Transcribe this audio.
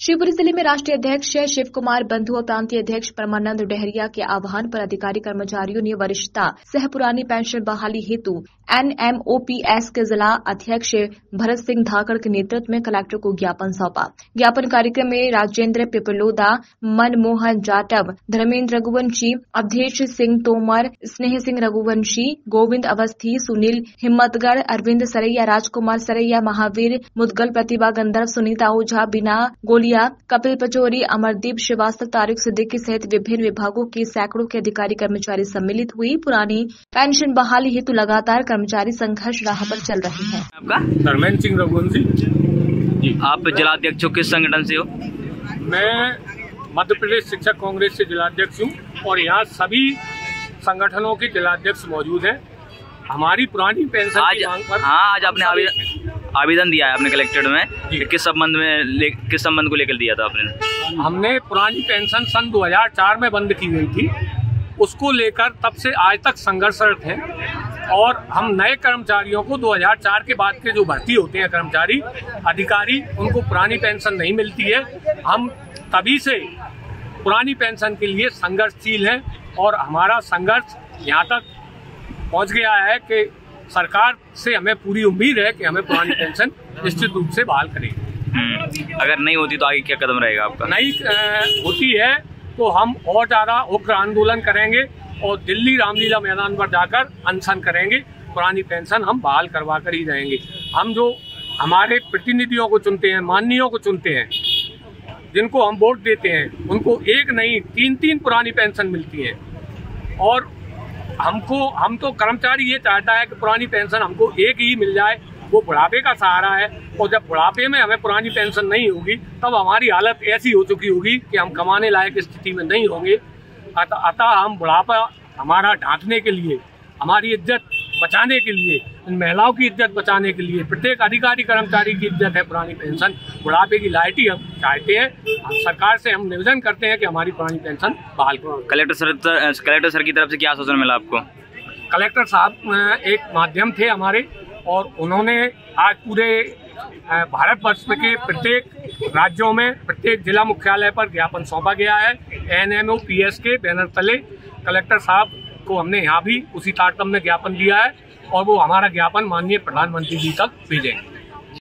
शिवपुरी ज़िले में राष्ट्रीय अध्यक्ष शिव कुमार बंधु और प्रांतीय अध्यक्ष परमानंद डहरिया के आह्वान पर अधिकारी कर्मचारियों ने वरिष्ठता, सह पुरानी पेंशन बहाली हेतु एनएमओपीएस के जिला अध्यक्ष भरत सिंह धाकड़ के नेतृत्व में कलेक्टर को ज्ञापन सौंपा। ज्ञापन कार्यक्रम में राजेंद्र पिपलोदा, मनमोहन जाटव, धर्मेंद्र रघुवंशी, अवधेश सिंह तोमर, स्नेह सिंह रघुवंशी, गोविंद अवस्थी, सुनील हिम्मतगढ़, अरविंद सरैया, राजकुमार सरैया, महावीर, मुदगल प्रतिभा गंधर्व, सुनीता ओझा, बिना गोली गोलिया कपिल पचोरी अमरदीप श्रीवास्तव तारिक सिद्दीकी सहित विभिन्न विभागों के सैकड़ों के अधिकारी कर्मचारी सम्मिलित हुई। पुरानी पेंशन बहाली हेतु लगातार कर्मचारी संघर्ष राह पर चल रहे हैं। आपका? धर्मेंद्र सिंह रघुवंशी। आप जिलाध्यक्ष किस संगठन से हो? मैं मध्य प्रदेश शिक्षक कांग्रेस से जिलाध्यक्ष हूँ और यहाँ सभी संगठनों के जिलाध्यक्ष मौजूद हैं। हमारी पुरानी पेंशन आज की मांग पर हाँ आज आपने आवेदन आवेदन दिया है आपने कलेक्ट्रेट में किस संबंध में किस संबंध को लेकर दिया था आपने? हमने पुरानी पेंशन सन 2004 में बंद की गई थी। उसको लेकर तब से आज तक संघर्षरत है और हम नए कर्मचारियों को 2004 के बाद के जो भर्ती होते हैं कर्मचारी अधिकारी उनको पुरानी पेंशन नहीं मिलती है। हम तभी से पुरानी पेंशन के लिए संघर्षशील हैं और हमारा संघर्ष यहाँ तक पहुँच गया है कि सरकार से हमें पूरी उम्मीद है कि हमें पुरानी पेंशन निश्चित रूप से बहाल करेगी। हम्म, अगर नहीं होती तो आगे क्या कदम रहेगा आपका? नहीं होती है तो हम और ज़्यादा उग्र आंदोलन करेंगे और दिल्ली रामलीला मैदान पर जाकर अनशन करेंगे। पुरानी पेंशन हम बहाल करवा कर ही रहेंगे हम जो हमारे प्रतिनिधियों को चुनते हैं माननीयों को चुनते हैं जिनको हम वोट देते हैं उनको एक नहीं तीन तीन पुरानी पेंशन मिलती है। और हमको, हम तो कर्मचारी ये चाहता है कि पुरानी पेंशन हमको एक ही मिल जाए, वो बुढ़ापे का सहारा है। और जब बुढ़ापे में हमें पुरानी पेंशन नहीं होगी, तब हमारी हालत ऐसी हो चुकी होगी कि हम कमाने लायक स्थिति में नहीं होंगे। अतः हम बुढ़ापा हमारा ढांकने के लिए, हमारी इज़्ज़त बचाने के लिए इन महिलाओं की इज़्ज़त बचाने के लिए प्रत्येक अधिकारी कर्मचारी की इज़्ज़त है पुरानी पेंशन बुढ़ापे की लाइटी हम चाहते हैं सरकार से हम निवेदन करते हैं कि हमारी पुरानी पेंशन बहाल करो। कलेक्टर सर कलेक्टर सर की तरफ़ से क्या आश्वासन मिला आपको? कलेक्टर साहब एक माध्यम थे हमारे और उन्होंने आज पूरे भारतवर्ष के प्रत्येक राज्यों में प्रत्येक जिला मुख्यालय पर ज्ञापन सौंपा गया है एनएमओ पीएस के बैनर तले। कलेक्टर साहब को हमने यहाँ भी उसी तारतम्य ज्ञापन दिया है और वो हमारा ज्ञापन माननीय प्रधानमंत्री जी तक भेजेंगे।